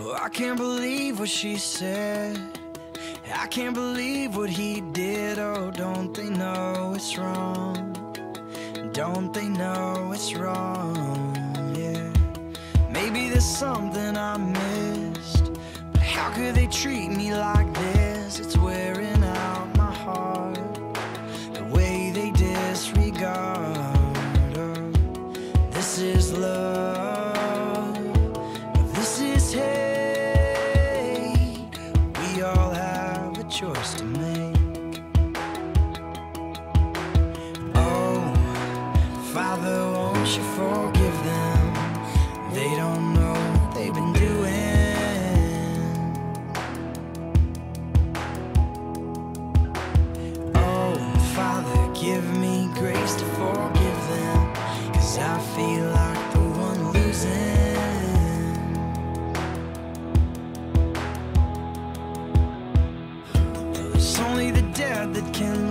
I can't believe what she said. I can't believe what he did. Oh, don't they know it's wrong? Don't they know it's wrong? Yeah. Maybe there's something I missed. But how could they treat me like this? It's wearing out my heart. The way they disregard. Oh, this is love. Choice to make. Oh, Father, won't you forgive them? They don't know what they've been doing. Oh, Father, give me grace to forgive them. Cause I feel that can